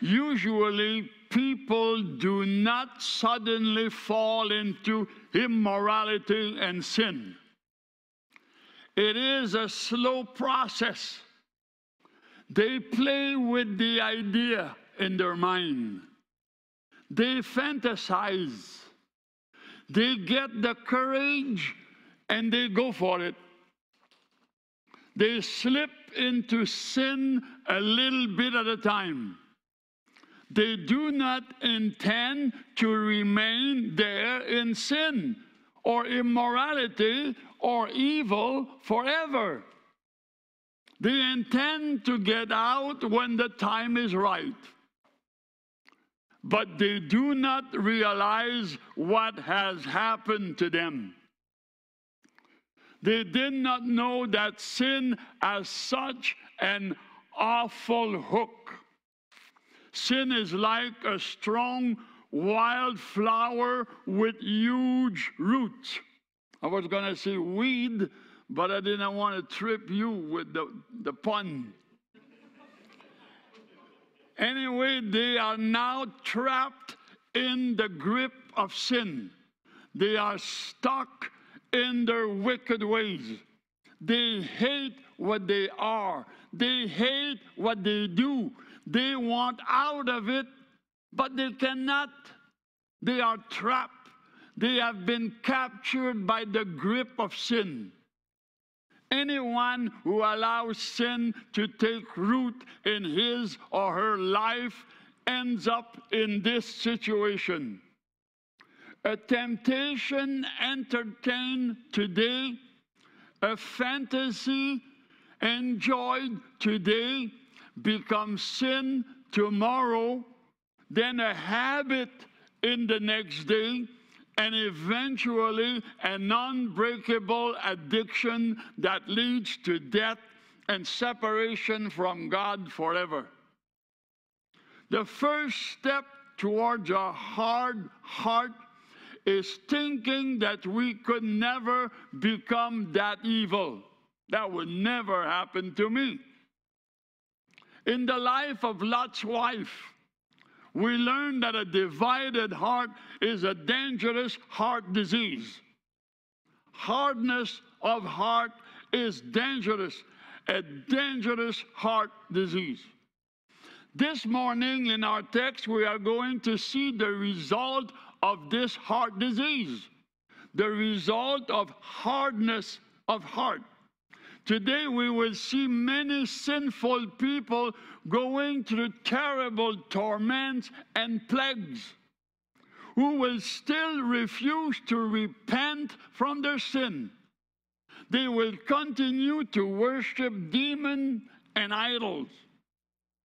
Usually, people do not suddenly fall into immorality and sin. It is a slow process. They play with the idea in their mind. They fantasize. They get the courage and they go for it. They slip into sin a little bit at a time. They do not intend to remain there in sin or immorality or evil forever. They intend to get out when the time is right. But they do not realize what has happened to them. They did not know that sin as such an awful hook Sin is like a strong wildflower with huge roots. I was going to say weed, but I didn't want to trip you with the, the pun. anyway, they are now trapped in the grip of sin. They are stuck in their wicked ways. They hate what they are. They hate what they do. They want out of it, but they cannot. They are trapped. They have been captured by the grip of sin. Anyone who allows sin to take root in his or her life ends up in this situation. A temptation entertained today, a fantasy enjoyed today, becomes sin tomorrow, then a habit in the next day, and eventually an unbreakable addiction that leads to death and separation from God forever. The first step towards a hard heart is thinking that we could never become that evil. That would never happen to me. In the life of Lot's wife, we learn that a divided heart is a dangerous heart disease. Hardness of heart is dangerous, a dangerous heart disease. This morning in our text, we are going to see the result of this heart disease, the result of hardness of heart. Today we will see many sinful people going through terrible torments and plagues who will still refuse to repent from their sin. They will continue to worship demons and idols.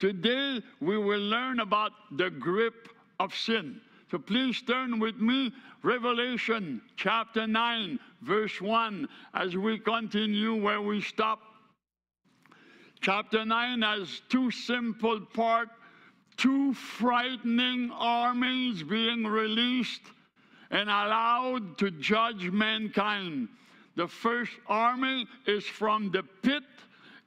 Today we will learn about the grip of sin. So please turn with me, Revelation chapter 9, verse 1, as we continue where we stop. Chapter 9 has two simple parts two frightening armies being released and allowed to judge mankind. The first army is from the pit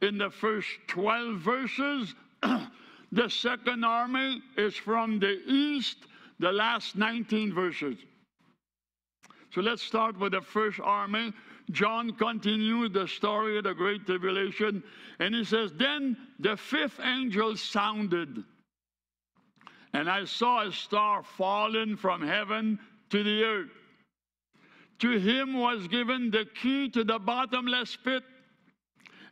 in the first 12 verses. the second army is from the east the last 19 verses. So let's start with the first army. John continued the story of the Great Tribulation, and he says, Then the fifth angel sounded, and I saw a star fallen from heaven to the earth. To him was given the key to the bottomless pit.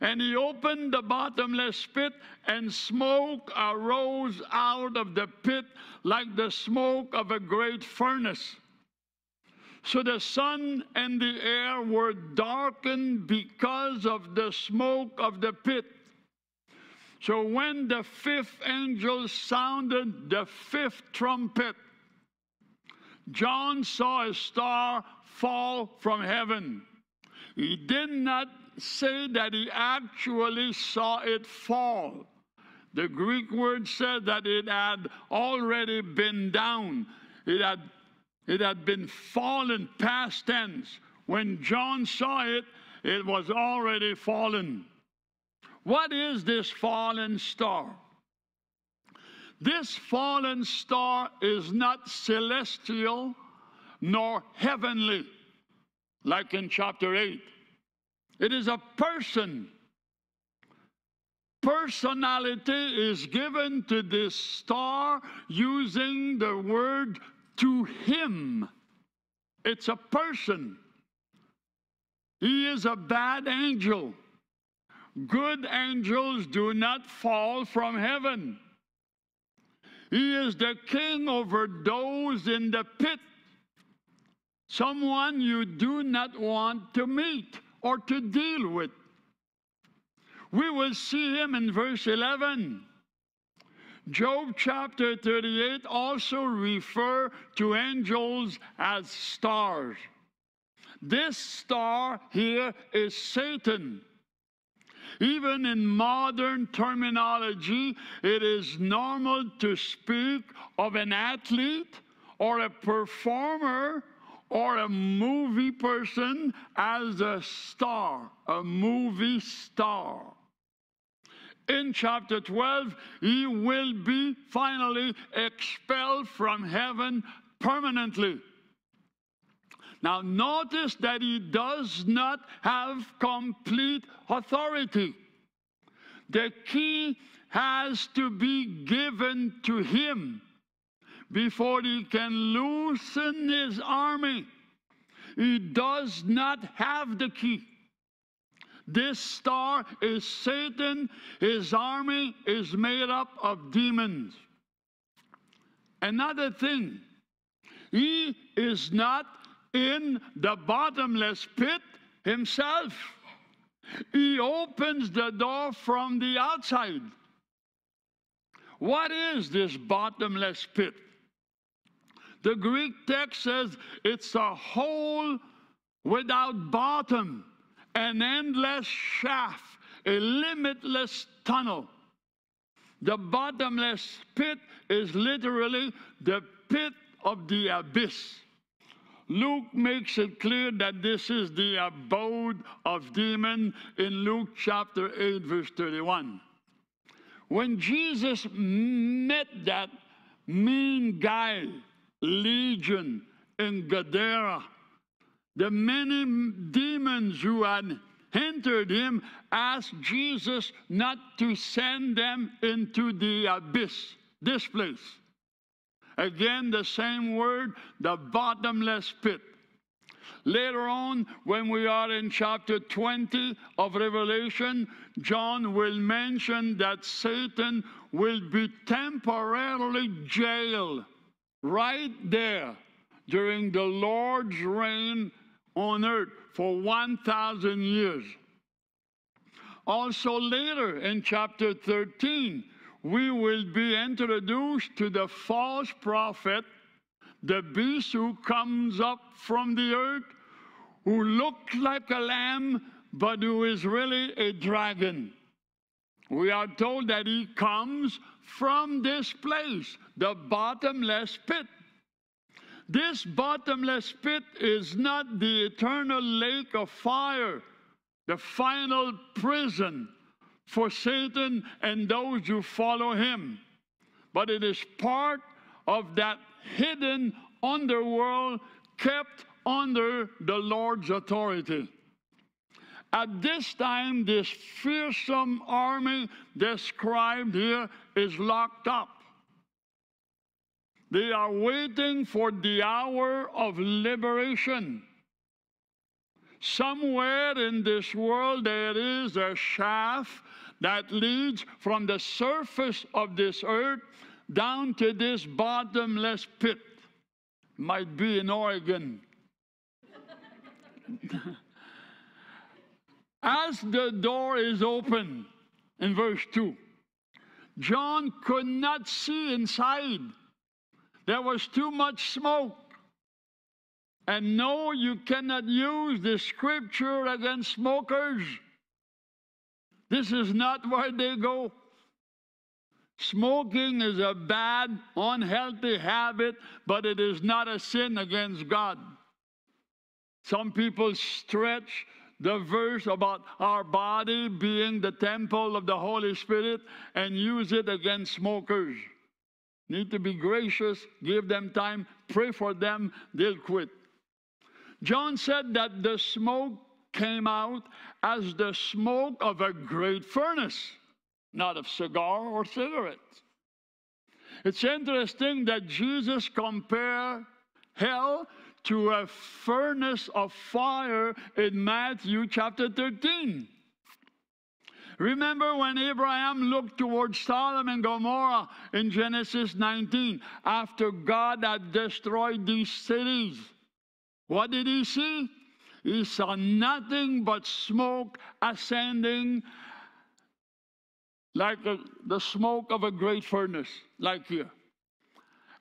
And he opened the bottomless pit, and smoke arose out of the pit like the smoke of a great furnace. So the sun and the air were darkened because of the smoke of the pit. So when the fifth angel sounded the fifth trumpet, John saw a star fall from heaven. He did not say that he actually saw it fall. The Greek word said that it had already been down. It had, it had been fallen past tense. When John saw it, it was already fallen. What is this fallen star? This fallen star is not celestial nor heavenly, like in chapter 8. It is a person. Personality is given to this star using the word to him. It's a person. He is a bad angel. Good angels do not fall from heaven. He is the king over those in the pit, someone you do not want to meet or to deal with. We will see him in verse 11. Job chapter 38 also refer to angels as stars. This star here is Satan. Even in modern terminology, it is normal to speak of an athlete or a performer or a movie person as a star, a movie star. In chapter 12, he will be finally expelled from heaven permanently. Now, notice that he does not have complete authority. The key has to be given to him before he can loosen his army. He does not have the key. This star is Satan. His army is made up of demons. Another thing, he is not in the bottomless pit himself. He opens the door from the outside. What is this bottomless pit? The Greek text says it's a hole without bottom, an endless shaft, a limitless tunnel. The bottomless pit is literally the pit of the abyss. Luke makes it clear that this is the abode of demon in Luke chapter 8, verse 31. When Jesus met that mean guy, Legion, in Gadara, the many demons who had hindered him asked Jesus not to send them into the abyss, this place. Again, the same word, the bottomless pit. Later on, when we are in chapter 20 of Revelation, John will mention that Satan will be temporarily jailed right there during the Lord's reign on earth for 1,000 years. Also, later in chapter 13, we will be introduced to the false prophet, the beast who comes up from the earth, who looks like a lamb, but who is really a dragon. We are told that he comes from this place, the bottomless pit. This bottomless pit is not the eternal lake of fire, the final prison for Satan and those who follow him. But it is part of that hidden underworld kept under the Lord's authority. At this time, this fearsome army described here is locked up. They are waiting for the hour of liberation. Somewhere in this world, there is a shaft that leads from the surface of this earth down to this bottomless pit. Might be in Oregon. As the door is open in verse 2, John could not see inside. There was too much smoke. And no, you cannot use the scripture against smokers. This is not where they go. Smoking is a bad, unhealthy habit, but it is not a sin against God. Some people stretch the verse about our body being the temple of the Holy Spirit and use it against smokers. Need to be gracious, give them time, pray for them, they'll quit. John said that the smoke came out as the smoke of a great furnace, not of cigar or cigarette. It's interesting that Jesus compared hell to a furnace of fire in Matthew chapter 13. Remember when Abraham looked towards Sodom and Gomorrah in Genesis 19 after God had destroyed these cities? What did he see? He saw nothing but smoke ascending like a, the smoke of a great furnace, like here.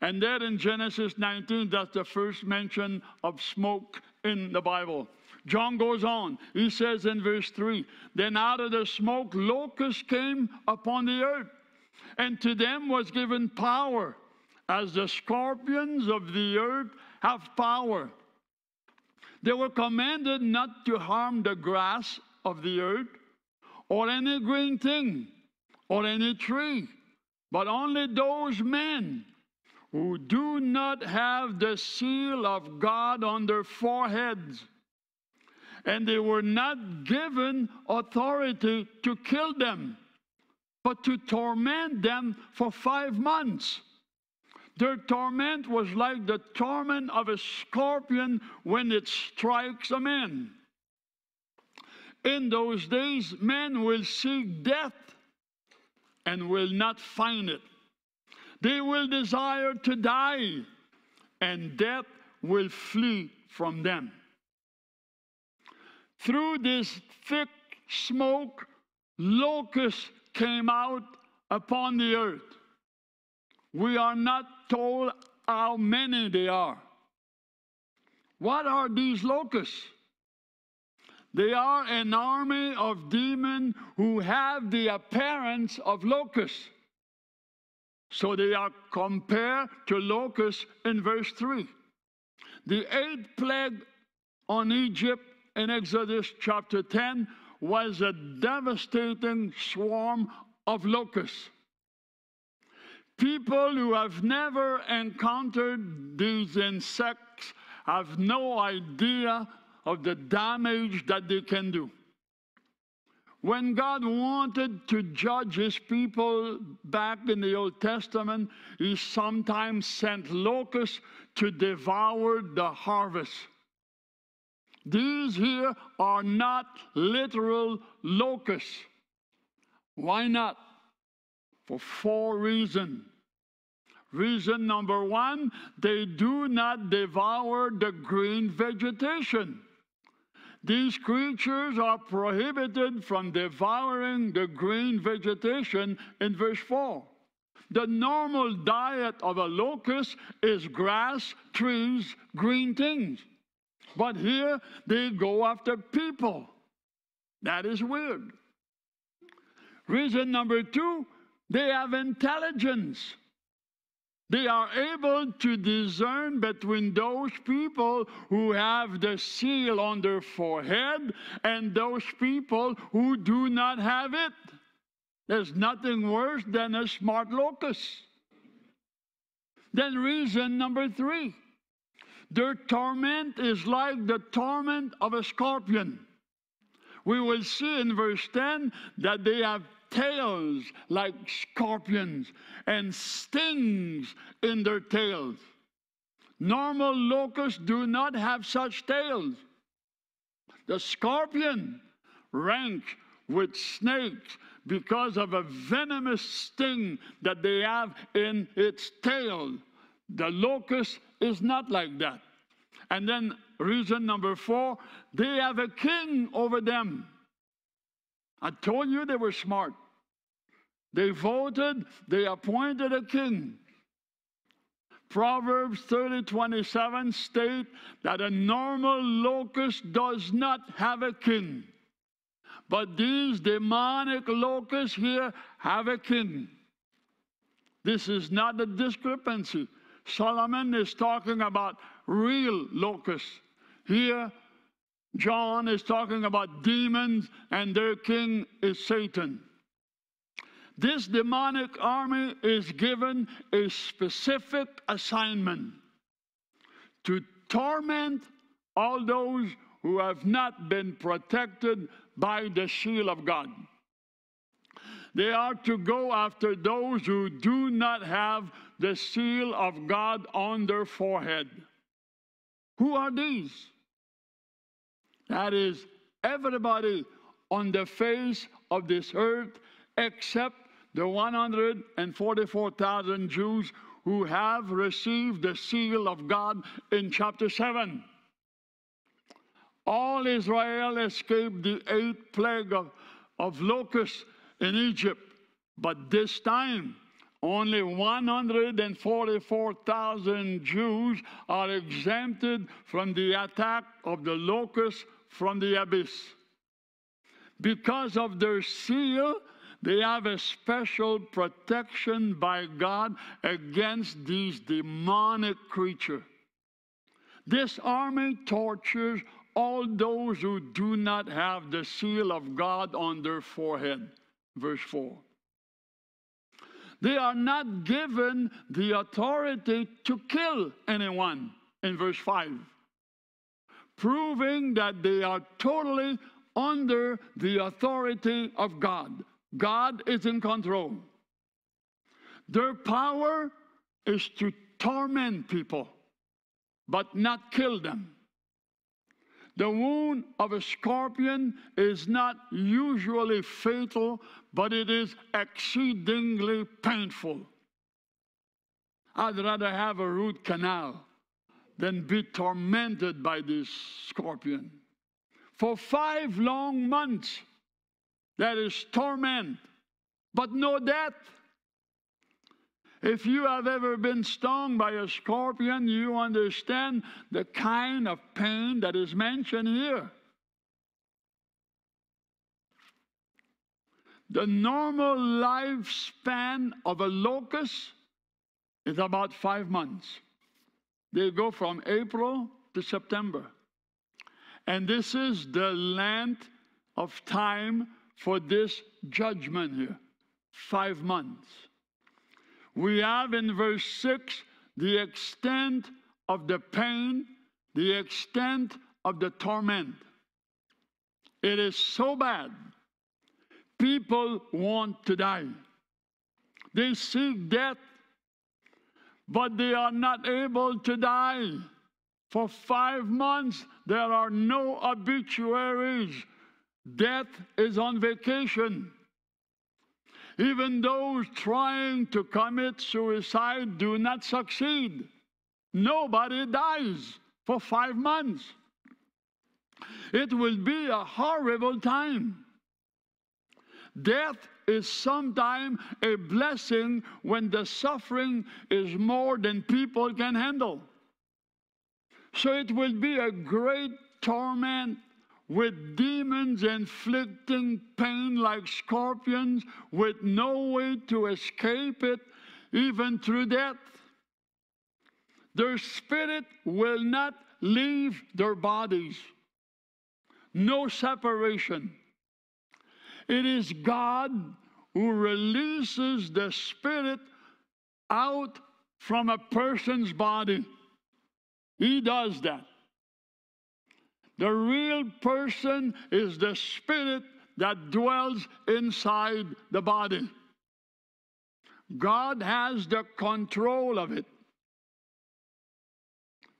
And there in Genesis 19, that's the first mention of smoke in the Bible. John goes on. He says in verse 3 Then out of the smoke locusts came upon the earth, and to them was given power, as the scorpions of the earth have power. They were commanded not to harm the grass of the earth, or any green thing, or any tree, but only those men who do not have the seal of God on their foreheads and they were not given authority to kill them, but to torment them for five months. Their torment was like the torment of a scorpion when it strikes a man. In those days, men will seek death and will not find it. They will desire to die, and death will flee from them through this thick smoke, locusts came out upon the earth. We are not told how many they are. What are these locusts? They are an army of demons who have the appearance of locusts. So they are compared to locusts in verse 3. The eighth plague on Egypt in Exodus chapter 10 was a devastating swarm of locusts. People who have never encountered these insects have no idea of the damage that they can do. When God wanted to judge his people back in the Old Testament, he sometimes sent locusts to devour the harvest. These here are not literal locusts. Why not? For four reasons. Reason number one, they do not devour the green vegetation. These creatures are prohibited from devouring the green vegetation in verse 4. The normal diet of a locust is grass, trees, green things. But here they go after people. That is weird. Reason number two, they have intelligence. They are able to discern between those people who have the seal on their forehead and those people who do not have it. There's nothing worse than a smart locust. Then, reason number three their torment is like the torment of a scorpion. We will see in verse 10 that they have tails like scorpions and stings in their tails. Normal locusts do not have such tails. The scorpion ranks with snakes because of a venomous sting that they have in its tail. The locust is not like that. And then reason number four, they have a king over them. I told you they were smart. They voted, they appointed a king. Proverbs 30 27 state that a normal locust does not have a king. But these demonic locusts here have a king. This is not a discrepancy. Solomon is talking about real locusts. Here, John is talking about demons, and their king is Satan. This demonic army is given a specific assignment to torment all those who have not been protected by the shield of God. They are to go after those who do not have the seal of God on their forehead. Who are these? That is everybody on the face of this earth except the 144,000 Jews who have received the seal of God in chapter 7. All Israel escaped the eighth plague of, of locusts in Egypt, but this time only 144,000 Jews are exempted from the attack of the locusts from the abyss. Because of their seal, they have a special protection by God against these demonic creatures. This army tortures all those who do not have the seal of God on their forehead. Verse 4. They are not given the authority to kill anyone in verse 5, proving that they are totally under the authority of God. God is in control. Their power is to torment people, but not kill them. The wound of a scorpion is not usually fatal, but it is exceedingly painful. I'd rather have a root canal than be tormented by this scorpion. For five long months, that is torment, but no death. If you have ever been stung by a scorpion, you understand the kind of pain that is mentioned here. The normal lifespan of a locust is about five months. They go from April to September. And this is the length of time for this judgment here five months we have in verse 6 the extent of the pain, the extent of the torment. It is so bad. People want to die. They seek death, but they are not able to die. For five months, there are no obituaries. Death is on vacation. Even those trying to commit suicide do not succeed. Nobody dies for five months. It will be a horrible time. Death is sometimes a blessing when the suffering is more than people can handle. So it will be a great torment with demons inflicting pain like scorpions, with no way to escape it, even through death. Their spirit will not leave their bodies. No separation. It is God who releases the spirit out from a person's body. He does that. The real person is the spirit that dwells inside the body. God has the control of it.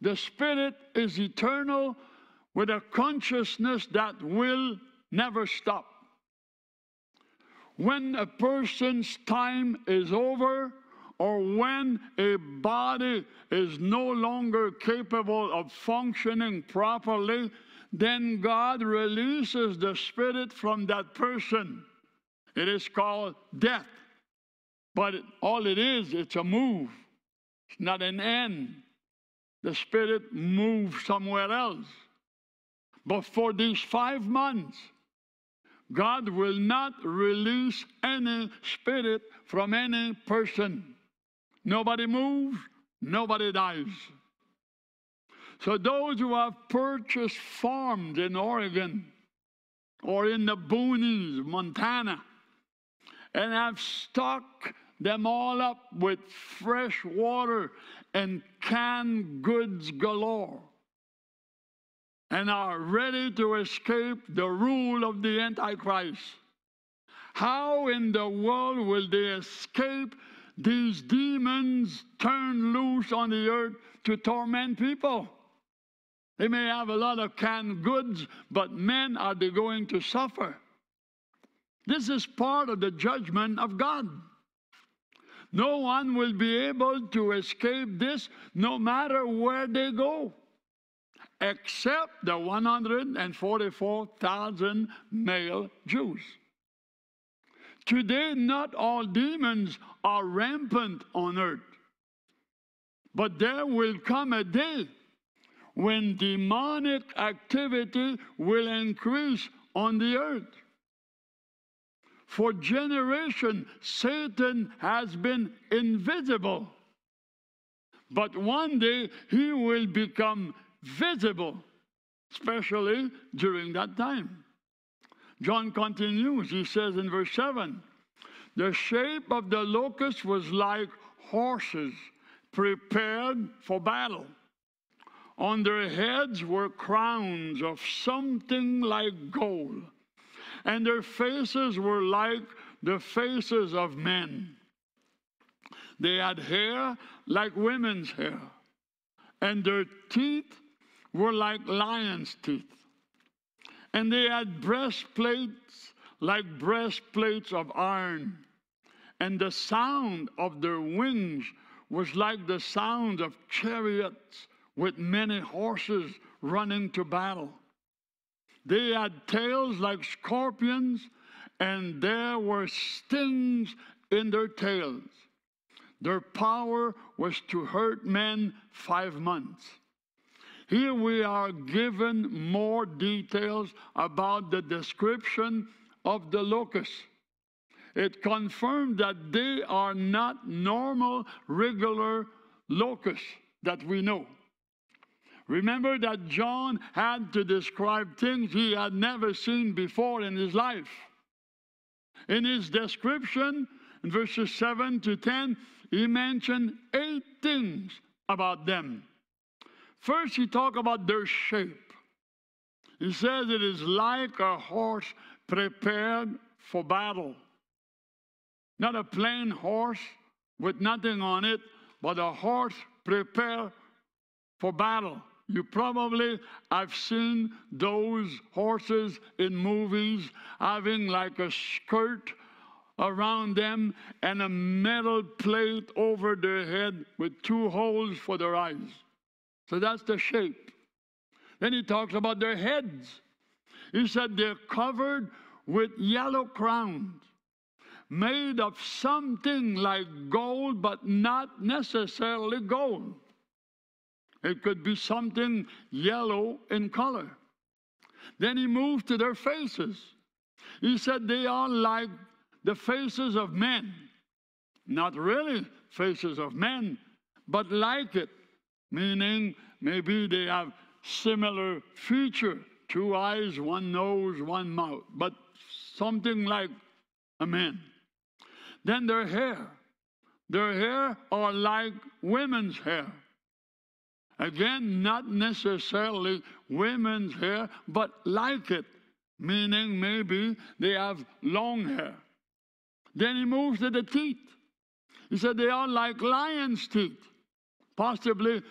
The spirit is eternal with a consciousness that will never stop. When a person's time is over, or when a body is no longer capable of functioning properly, then God releases the spirit from that person. It is called death. But all it is, it's a move. It's not an end. The spirit moves somewhere else. But for these five months, God will not release any spirit from any person. Nobody moves, nobody dies. So those who have purchased farms in Oregon or in the boonies, Montana, and have stocked them all up with fresh water and canned goods galore, and are ready to escape the rule of the Antichrist. How in the world will they escape these demons turned loose on the earth to torment people? They may have a lot of canned goods, but men are they going to suffer? This is part of the judgment of God. No one will be able to escape this no matter where they go, except the 144,000 male Jews. Today, not all demons are rampant on earth, but there will come a day when demonic activity will increase on the earth. For generations, Satan has been invisible. But one day he will become visible, especially during that time. John continues, he says in verse 7 The shape of the locust was like horses prepared for battle. On their heads were crowns of something like gold, and their faces were like the faces of men. They had hair like women's hair, and their teeth were like lions' teeth. And they had breastplates like breastplates of iron, and the sound of their wings was like the sound of chariots with many horses running to battle. They had tails like scorpions, and there were stings in their tails. Their power was to hurt men five months. Here we are given more details about the description of the locusts. It confirmed that they are not normal, regular locusts that we know. Remember that John had to describe things he had never seen before in his life. In his description, in verses 7 to 10, he mentioned eight things about them. First, he talked about their shape. He says it is like a horse prepared for battle. Not a plain horse with nothing on it, but a horse prepared for battle. You probably I've seen those horses in movies having like a skirt around them and a metal plate over their head with two holes for their eyes. So that's the shape. Then he talks about their heads. He said they're covered with yellow crowns made of something like gold, but not necessarily gold. It could be something yellow in color. Then he moved to their faces. He said they are like the faces of men. Not really faces of men, but like it, meaning maybe they have similar feature two eyes, one nose, one mouth, but something like a man. Then their hair. Their hair are like women's hair. Again, not necessarily women's hair, but like it, meaning maybe they have long hair. Then he moves to the teeth. He said they are like lion's teeth, possibly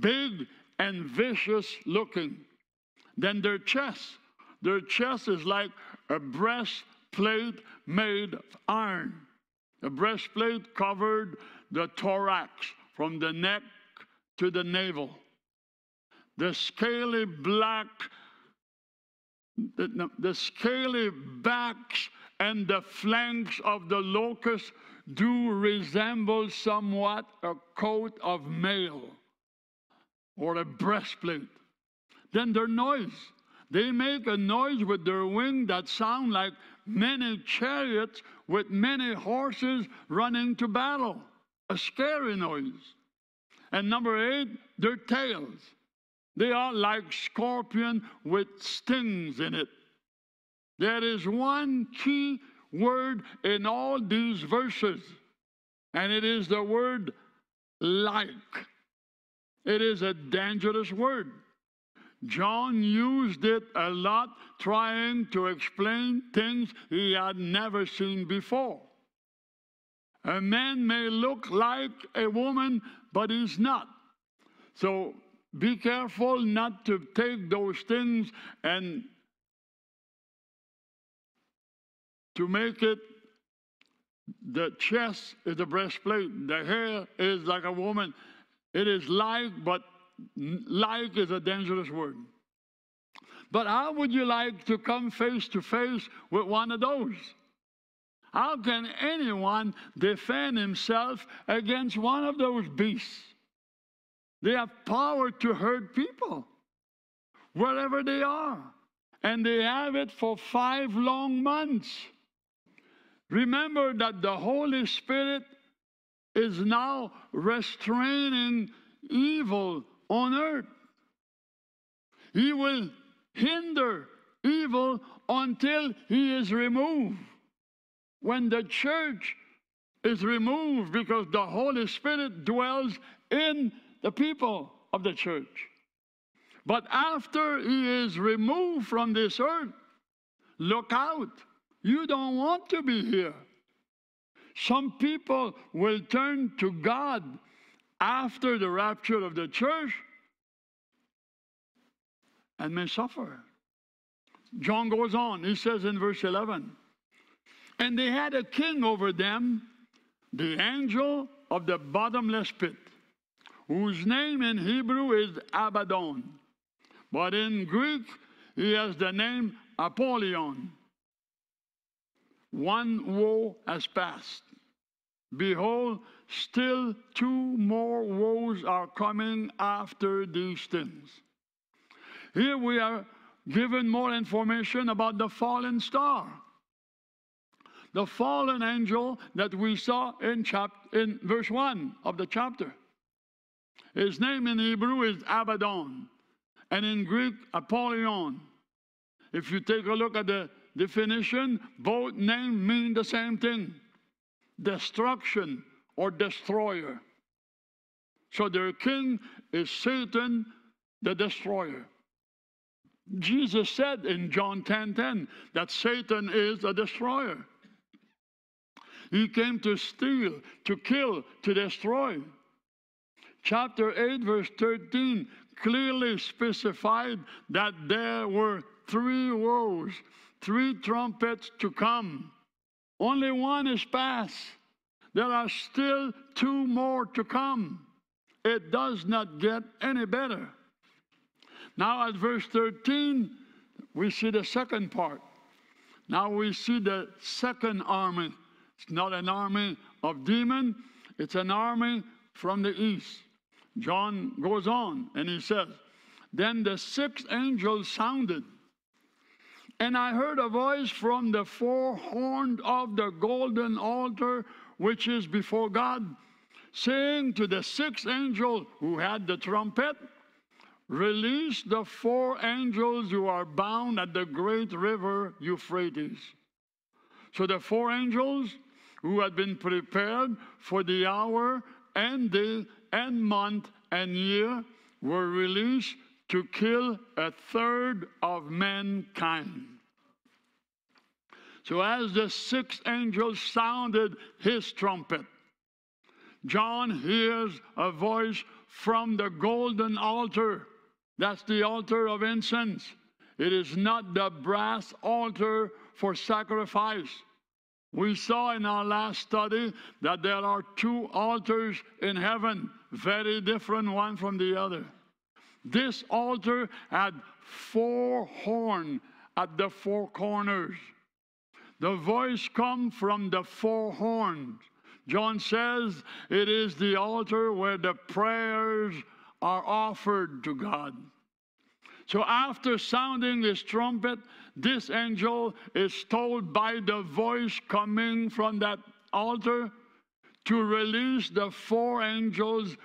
big and vicious looking. Then their chest. Their chest is like a breastplate made of iron. The breastplate covered the thorax from the neck to the navel. The scaly black, the, the scaly backs and the flanks of the locust do resemble somewhat a coat of mail or a breastplate. Then their noise. They make a noise with their wing that sound like many chariots with many horses running to battle. A scary noise. And number eight, their tails. They are like scorpion with stings in it. There is one key word in all these verses, and it is the word like. It is a dangerous word. John used it a lot trying to explain things he had never seen before. A man may look like a woman, but he's not. So be careful not to take those things and to make it the chest is the breastplate, the hair is like a woman. It is like, but like is a dangerous word. But how would you like to come face to face with one of those? How can anyone defend himself against one of those beasts? They have power to hurt people wherever they are. And they have it for five long months. Remember that the Holy Spirit is now restraining evil on earth. He will hinder evil until he is removed. When the church is removed because the Holy Spirit dwells in the people of the church. But after he is removed from this earth, look out. You don't want to be here. Some people will turn to God after the rapture of the church and may suffer. John goes on, he says in verse 11, and they had a king over them, the angel of the bottomless pit, whose name in Hebrew is Abaddon, but in Greek he has the name Apollyon. One woe has passed. Behold, still two more woes are coming after these things. Here we are given more information about the fallen star. The fallen angel that we saw in, chap- in verse 1 of the chapter. His name in Hebrew is Abaddon, and in Greek, Apollyon. If you take a look at the definition, both names mean the same thing destruction or destroyer. So their king is Satan the destroyer. Jesus said in John 10 10 that Satan is a destroyer. He came to steal, to kill, to destroy. Chapter 8, verse 13 clearly specified that there were three woes three trumpets to come. Only one is past. There are still two more to come. It does not get any better. Now, at verse 13, we see the second part. Now we see the second army. It's not an army of demons, it's an army from the east. John goes on and he says, Then the sixth angel sounded and I heard a voice from the four horns of the golden altar, which is before God, saying to the sixth angel who had the trumpet, Release the four angels who are bound at the great river Euphrates. So the four angels who had been prepared for the hour and day and month and year were released to kill a third of mankind. So, as the sixth angel sounded his trumpet, John hears a voice from the golden altar. That's the altar of incense. It is not the brass altar for sacrifice. We saw in our last study that there are two altars in heaven, very different one from the other. This altar had four horns at the four corners. The voice come from the four horns. John says it is the altar where the prayers are offered to God. So after sounding this trumpet, this angel is told by the voice coming from that altar to release the four angels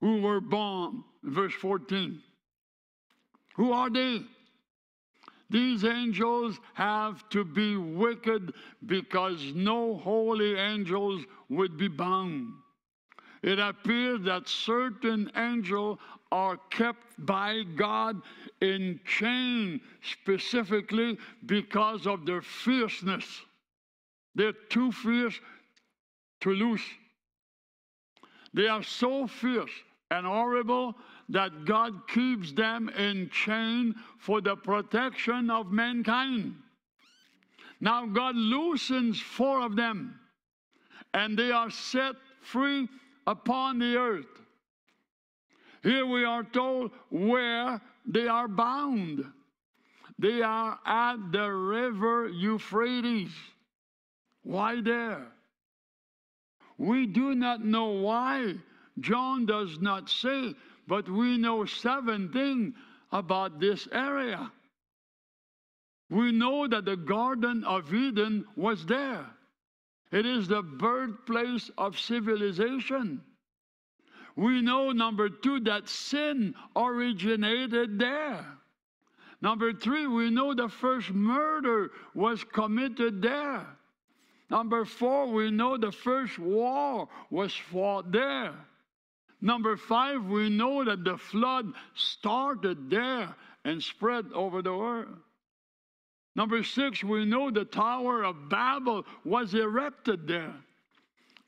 who were born. Verse 14. Who are they? These angels have to be wicked because no holy angels would be bound. It appears that certain angels are kept by God in chain specifically because of their fierceness. They're too fierce to loose. They are so fierce and horrible that God keeps them in chain for the protection of mankind. Now God loosens four of them, and they are set free upon the earth. Here we are told where they are bound. They are at the river Euphrates. Why there? We do not know why. John does not say, but we know seven things about this area. We know that the Garden of Eden was there. It is the birthplace of civilization. We know, number two, that sin originated there. Number three, we know the first murder was committed there. Number four, we know the first war was fought there. Number five, we know that the flood started there and spread over the earth. Number six, we know the Tower of Babel was erected there.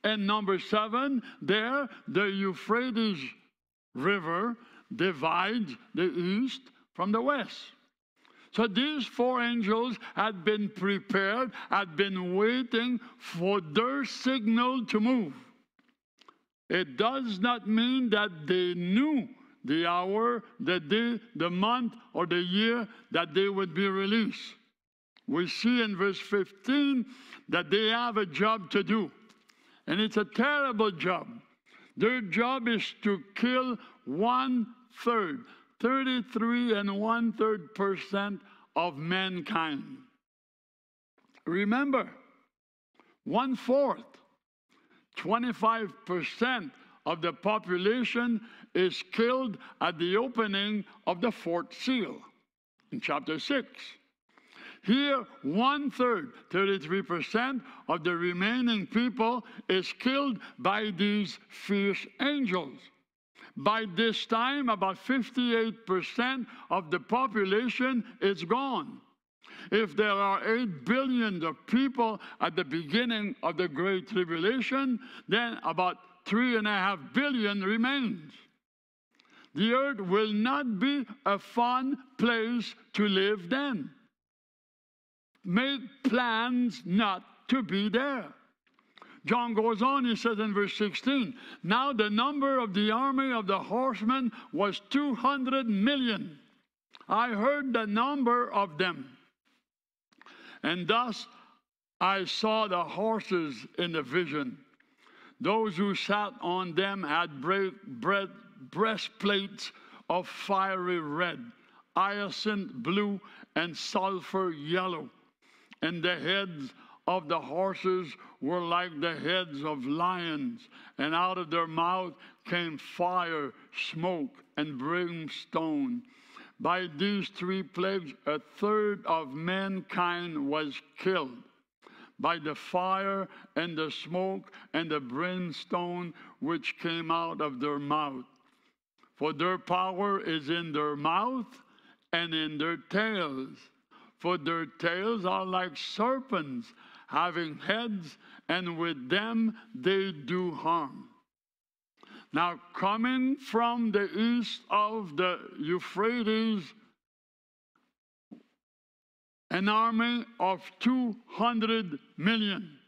And number seven, there, the Euphrates River divides the east from the west. So these four angels had been prepared, had been waiting for their signal to move. It does not mean that they knew the hour, the day, the month, or the year that they would be released. We see in verse 15 that they have a job to do, and it's a terrible job. Their job is to kill one third 33 and one third percent of mankind. Remember, one fourth, 25% of the population is killed at the opening of the fourth seal in chapter 6. Here, one third, 33% of the remaining people is killed by these fierce angels. By this time, about 58% of the population is gone. If there are 8 billion of people at the beginning of the Great Tribulation, then about 3.5 billion remains. The earth will not be a fun place to live then. Make plans not to be there. John goes on, he says in verse 16, Now the number of the army of the horsemen was 200 million. I heard the number of them. And thus I saw the horses in the vision. Those who sat on them had breastplates of fiery red, hyacinth blue, and sulfur yellow. And the heads of the horses were like the heads of lions, and out of their mouth came fire, smoke, and brimstone. By these three plagues, a third of mankind was killed by the fire and the smoke and the brimstone which came out of their mouth. For their power is in their mouth and in their tails. For their tails are like serpents having heads, and with them they do harm. Now, coming from the east of the Euphrates, an army of 200 million.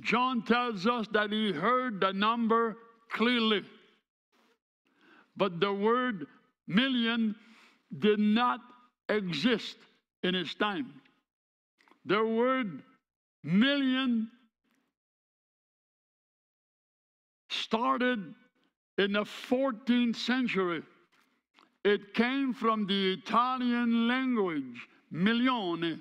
John tells us that he heard the number clearly, but the word million did not exist in his time. The word million started in the 14th century. It came from the Italian language, milione.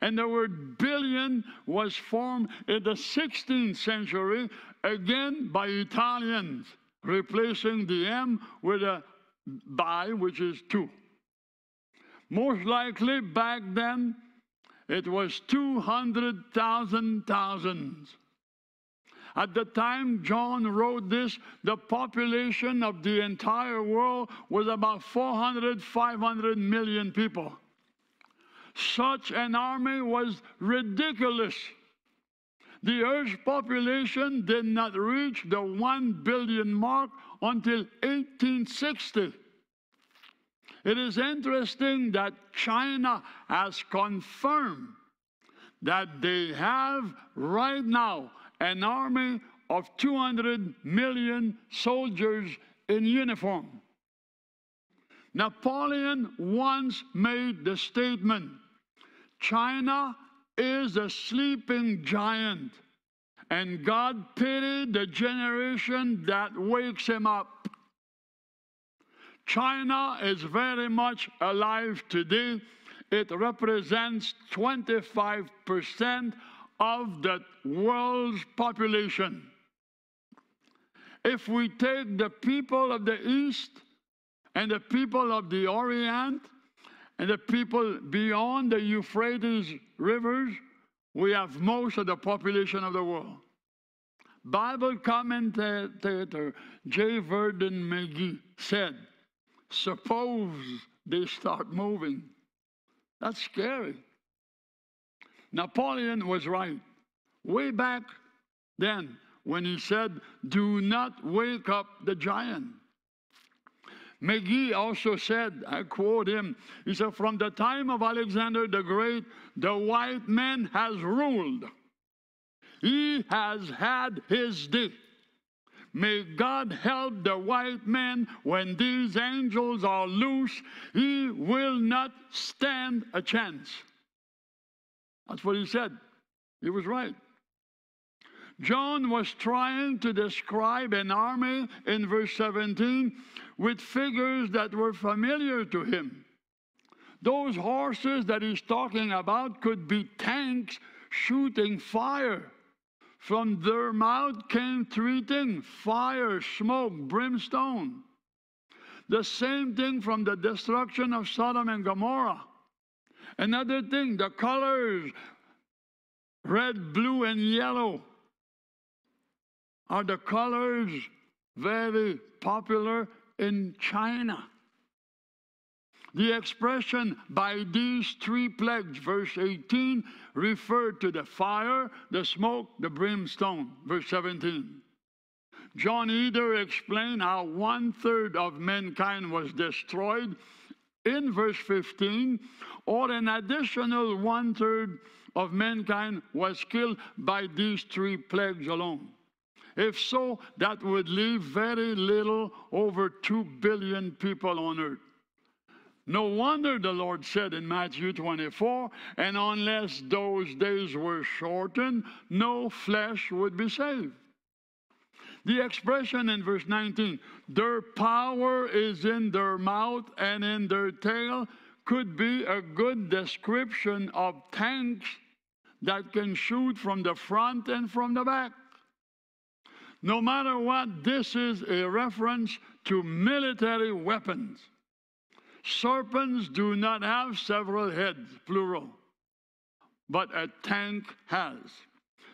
And the word billion was formed in the 16th century, again by Italians, replacing the M with a bi, which is two. Most likely back then, it was 200,000 thousands. At the time John wrote this, the population of the entire world was about 400, 500 million people. Such an army was ridiculous. The Earth's population did not reach the 1 billion mark until 1860. It is interesting that China has confirmed that they have right now an army of 200 million soldiers in uniform. Napoleon once made the statement China is a sleeping giant, and God pity the generation that wakes him up. China is very much alive today. It represents 25% of the world's population. If we take the people of the East and the people of the Orient and the people beyond the Euphrates rivers, we have most of the population of the world. Bible commentator J. Vernon McGee said, Suppose they start moving. That's scary. Napoleon was right way back then when he said, Do not wake up the giant. McGee also said, I quote him, he said, From the time of Alexander the Great, the white man has ruled. He has had his day. May God help the white man when these angels are loose. He will not stand a chance. That's what he said. He was right. John was trying to describe an army in verse 17 with figures that were familiar to him. Those horses that he's talking about could be tanks shooting fire. From their mouth came three things fire, smoke, brimstone. The same thing from the destruction of Sodom and Gomorrah. Another thing, the colors red, blue, and yellow are the colors very popular in China. The expression by these three plagues, verse 18, referred to the fire, the smoke, the brimstone, verse 17. John either explained how one third of mankind was destroyed in verse 15, or an additional one third of mankind was killed by these three plagues alone. If so, that would leave very little over 2 billion people on earth. No wonder the Lord said in Matthew 24, and unless those days were shortened, no flesh would be saved. The expression in verse 19, their power is in their mouth and in their tail, could be a good description of tanks that can shoot from the front and from the back. No matter what, this is a reference to military weapons. Serpents do not have several heads, plural, but a tank has.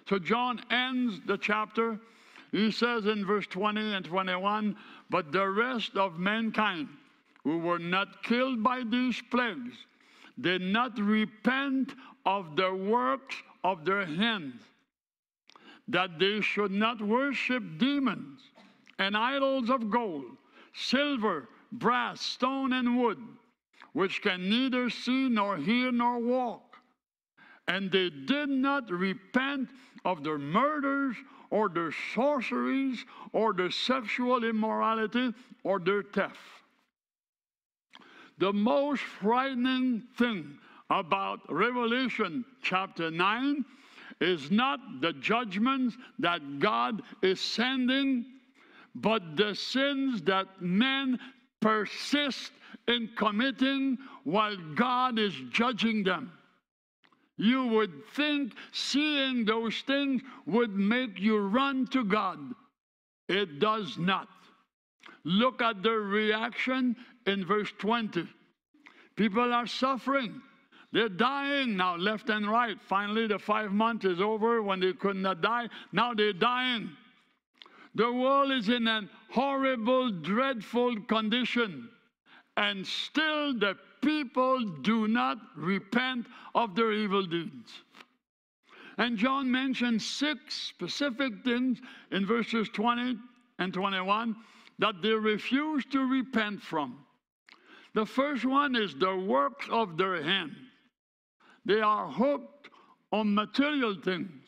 So John ends the chapter he says in verse 20 and 21 But the rest of mankind who were not killed by these plagues did not repent of the works of their hands, that they should not worship demons and idols of gold, silver, brass, stone, and wood, which can neither see nor hear nor walk. And they did not repent of their murders or their sorceries or their sexual immorality or their theft. The most frightening thing about Revelation chapter 9 is not the judgments that God is sending, but the sins that men persist in committing while God is judging them. You would think seeing those things would make you run to God. It does not. Look at their reaction in verse 20. People are suffering. They're dying now, left and right. Finally, the five months is over when they could not die. Now they're dying. The world is in an horrible, dreadful condition. And still, the people do not repent of their evil deeds. And John mentions six specific things in verses 20 and 21 that they refuse to repent from. The first one is the works of their hand. They are hooked on material things.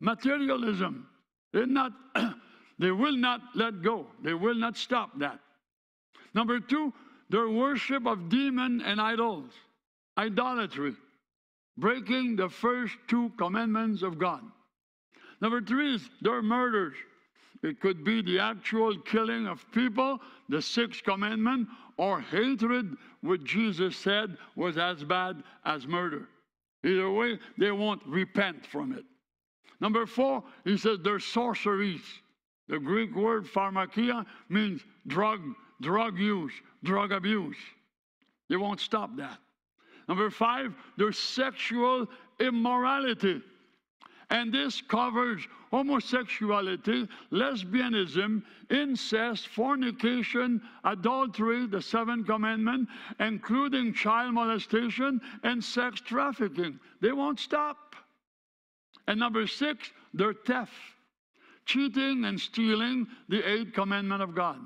Materialism. They're not, they will not let go. They will not stop that. Number two, their worship of demon and idols. Idolatry. Breaking the first two commandments of God. Number three is their murders. It could be the actual killing of people, the sixth commandment, or hatred, which Jesus said was as bad as murder. Either way, they won't repent from it. Number four, he says they're sorceries. The Greek word pharmakia means drug, drug use, drug abuse. They won't stop that. Number five, there's sexual immorality. And this covers homosexuality, lesbianism, incest, fornication, adultery, the seventh commandment, including child molestation and sex trafficking. They won't stop. And number six, their theft, cheating and stealing the eighth commandment of God.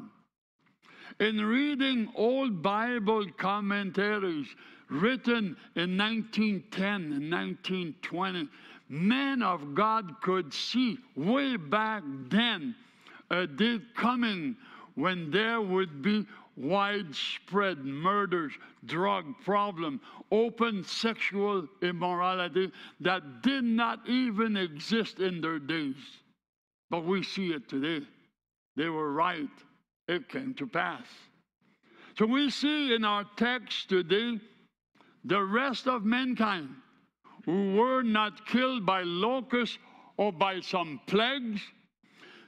In reading old Bible commentaries written in 1910 and 1920, men of God could see way back then uh, a day coming when there would be widespread murders, drug problem, open sexual immorality that did not even exist in their days. But we see it today. They were right. It came to pass. So we see in our text today the rest of mankind who were not killed by locusts or by some plagues,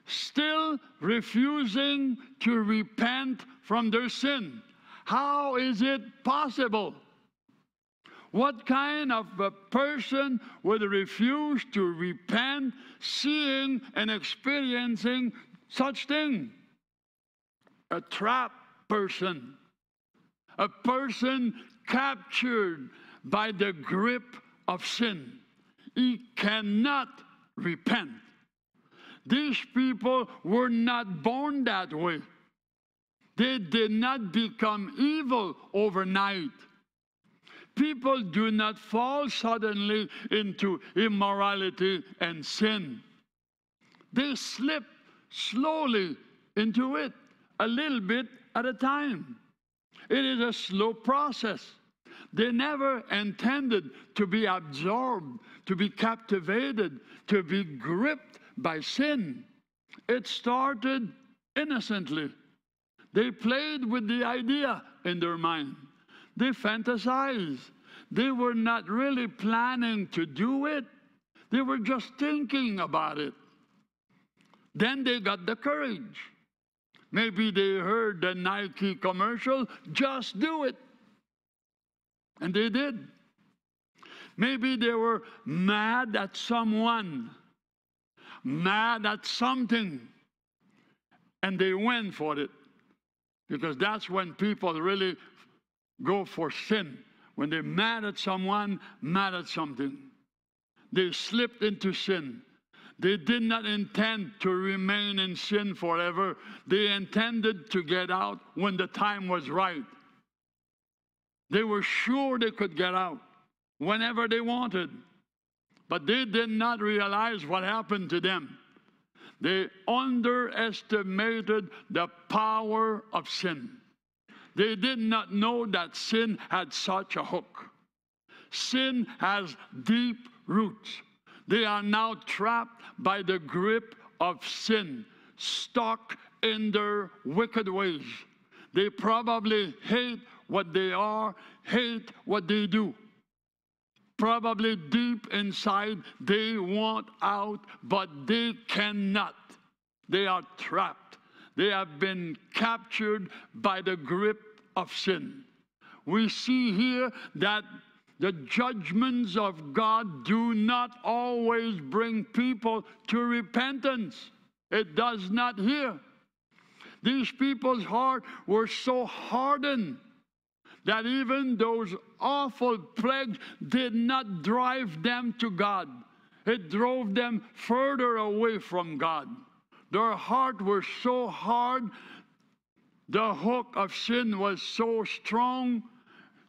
still refusing to repent from their sin. How is it possible? What kind of a person would refuse to repent, seeing and experiencing such thing? A trapped person, a person captured by the grip of sin. He cannot repent. These people were not born that way. They did not become evil overnight. People do not fall suddenly into immorality and sin. They slip slowly into it, a little bit at a time. It is a slow process. They never intended to be absorbed, to be captivated, to be gripped by sin. It started innocently. They played with the idea in their mind. They fantasized. They were not really planning to do it. They were just thinking about it. Then they got the courage. Maybe they heard the Nike commercial, just do it. And they did. Maybe they were mad at someone, mad at something, and they went for it. Because that's when people really go for sin. When they're mad at someone, mad at something. They slipped into sin. They did not intend to remain in sin forever. They intended to get out when the time was right. They were sure they could get out whenever they wanted. But they did not realize what happened to them. They underestimated the power of sin. They did not know that sin had such a hook. Sin has deep roots. They are now trapped by the grip of sin, stuck in their wicked ways. They probably hate what they are, hate what they do. Probably deep inside, they want out, but they cannot. They are trapped. They have been captured by the grip of sin. we see here that the judgments of God do not always bring people to repentance. It does not here. These people's heart were so hardened that even those awful plagues did not drive them to God. It drove them further away from God. Their heart was so hard, the hook of sin was so strong,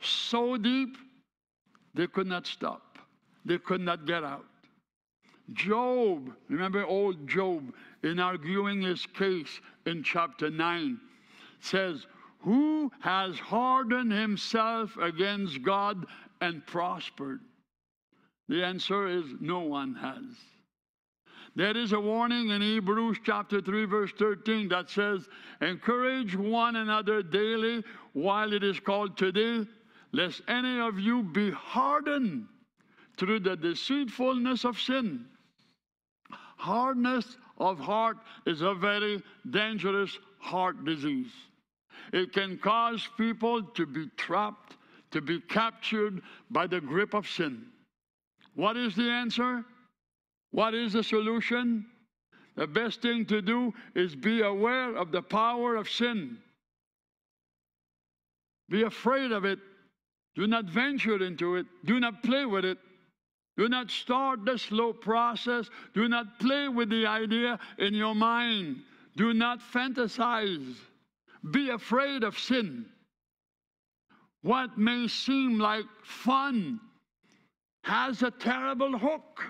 so deep, they could not stop. They could not get out. Job, remember old Job, in arguing his case in chapter 9, says, Who has hardened himself against God and prospered? The answer is no one has. There is a warning in Hebrews chapter 3, verse 13 that says, Encourage one another daily while it is called today, lest any of you be hardened through the deceitfulness of sin. Hardness of heart is a very dangerous heart disease. It can cause people to be trapped, to be captured by the grip of sin. What is the answer? What is the solution? The best thing to do is be aware of the power of sin. Be afraid of it. Do not venture into it. Do not play with it. Do not start the slow process. Do not play with the idea in your mind. Do not fantasize. Be afraid of sin. What may seem like fun has a terrible hook.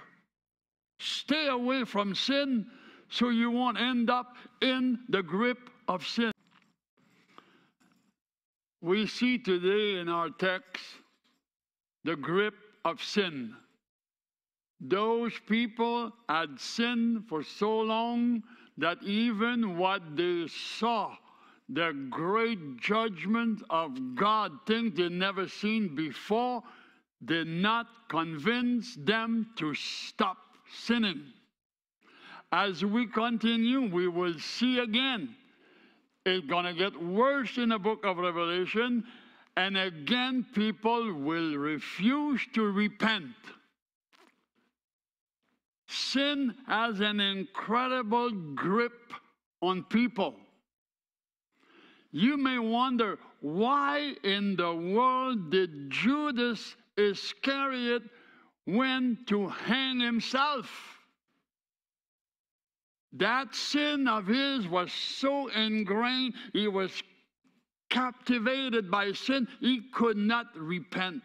Stay away from sin so you won't end up in the grip of sin. We see today in our text the grip of sin. Those people had sinned for so long that even what they saw, the great judgment of God, things they never seen before, did not convince them to stop sinning. As we continue, we will see again. It's going to get worse in the book of Revelation, and again, people will refuse to repent. Sin has an incredible grip on people. You may wonder why in the world did Judas Iscariot went to hang himself? That sin of his was so ingrained, he was captivated by sin, he could not repent.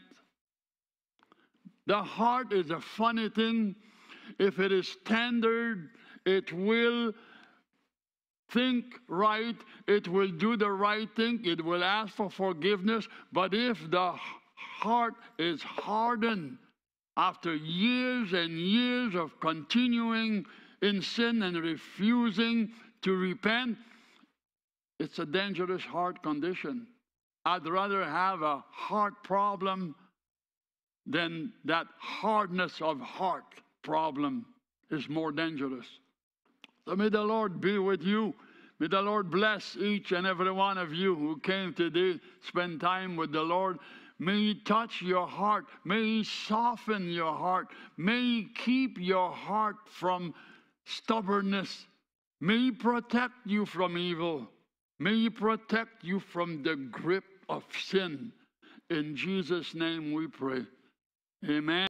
The heart is a funny thing if it is tender, it will think right, it will do the right thing, it will ask for forgiveness. But if the heart is hardened after years and years of continuing in sin and refusing to repent, it's a dangerous heart condition. I'd rather have a heart problem than that hardness of heart problem is more dangerous. So may the Lord be with you. May the Lord bless each and every one of you who came today, spend time with the Lord. May He touch your heart. May He soften your heart. May He keep your heart from stubbornness. May He protect you from evil. May He protect you from the grip of sin. In Jesus' name we pray. Amen.